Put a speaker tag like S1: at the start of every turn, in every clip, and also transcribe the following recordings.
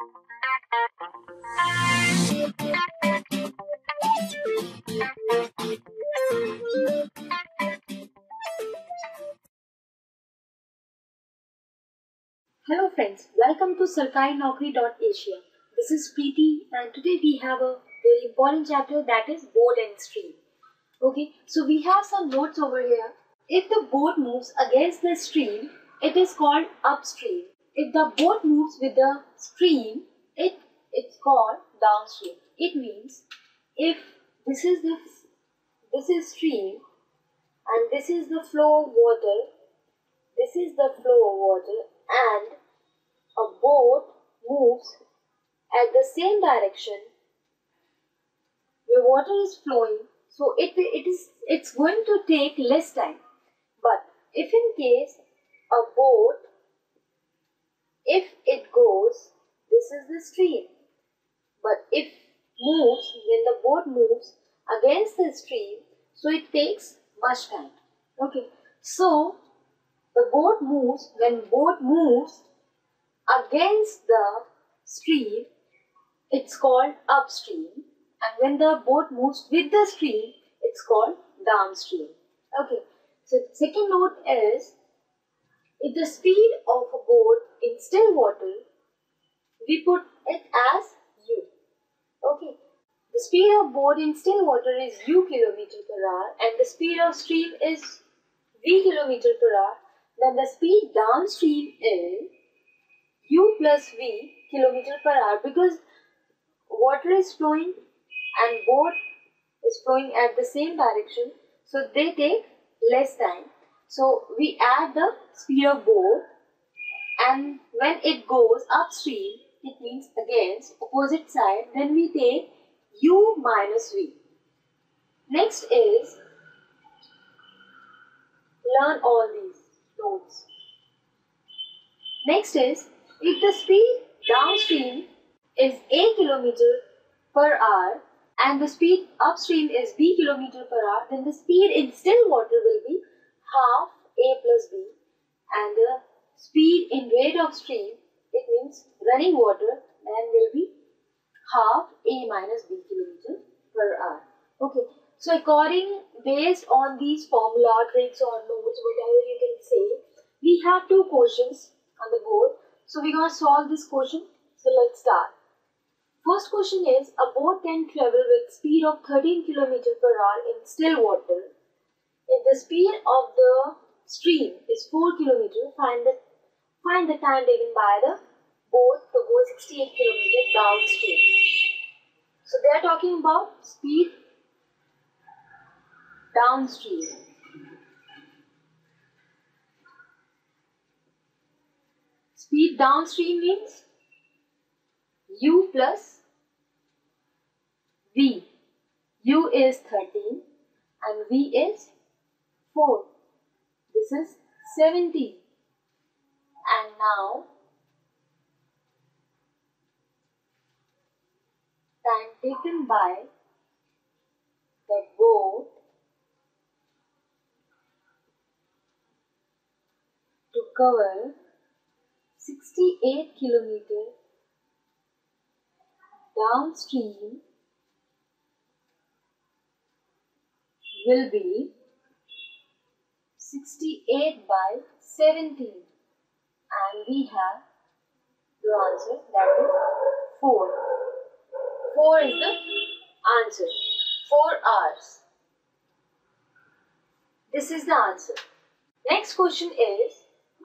S1: Hello friends, welcome to SarkariNaukri.asia. This is Preety and today we have a very important chapter that is boat and stream. Okay, so we have some notes over here. If the boat moves against the stream, it is called upstream. If the boat moves with the stream, it it's called downstream. It means if this is the this is stream and this is the flow of water, this is the flow of water and a boat moves at the same direction where water is flowing so it, it is it's going to take less time but if in case a boat if it goes this is the stream. But if moves when the boat moves against the stream so it takes much time. Okay. So the boat moves when boat moves against the stream it's called upstream. And when the boat moves with the stream it's called downstream. Okay. So the second note is if the speed of a boat in still water we put it as u. Okay. The speed of boat in still water is u kilometer per hour and the speed of stream is v kilometer per hour. Then the speed downstream is u plus v kilometer per hour because water is flowing and boat is flowing at the same direction. So they take less time so we add the of boat and when it goes upstream it means against opposite side then we take u minus v. Next is learn all these notes next is if the speed downstream is a kilometer per hour and the speed upstream is b kilometer per hour, then the speed in still water will be half a plus b and the speed in rate of stream, it means running water, then will be half a minus b kilometer per hour. Okay, so according, based on these formula, tricks or notes, whatever you can say, we have two questions on the board so we're going to solve this question. So let's start. First question is a boat can travel with speed of 13 km per hour in still water. If the speed of the stream is 4 km, find the find the time taken by the boat to go 68 km downstream. So they are talking about speed downstream. Speed downstream means u plus v. u is 13 and v is 4. This is 17. And now time taken by the boat to cover 68 kilometer downstream will be 68 by 17 and we have the answer that is 4. 4 is the answer. 4 hours. This is the answer. Next question is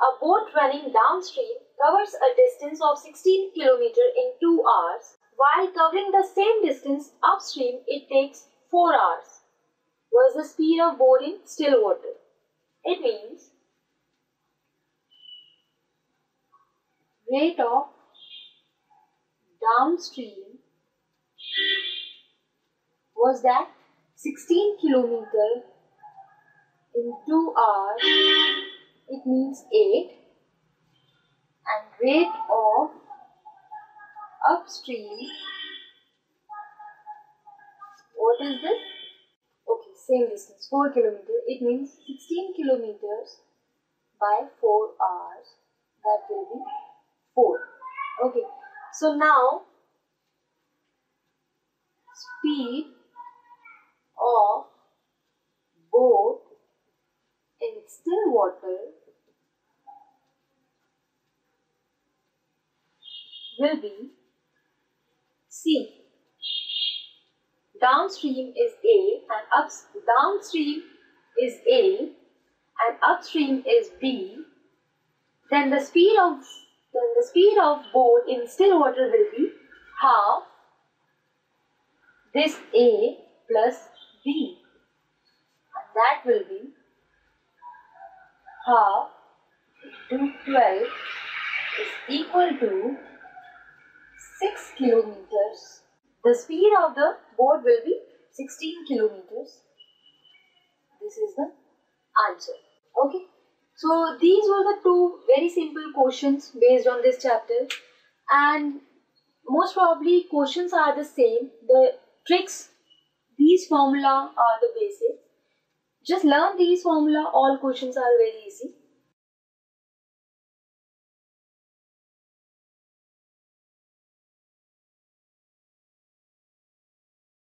S1: a boat running downstream covers a distance of 16 km in 2 hours. While covering the same distance upstream, it takes 4 hours. What is the speed of boat in still water? It means rate of downstream was that 16 kilometer in 2 hours it means 8 and rate of upstream what is this same distance 4 kilometer it means 16 kilometers by 4 hours. That will be 4 okay. So now speed of boat in still water will be C. Downstream is A and ups downstream is A and upstream is B. Then the speed of then the speed of boat in still water will be half this A plus B and that will be half into 12 is equal to 6 kilometers. The speed of the boat will be 16 kilometers. This is the answer. Okay. So these were the two very simple questions based on this chapter and most probably questions are the same. The tricks, these formula are the basic. Just learn these formula, all questions are very easy.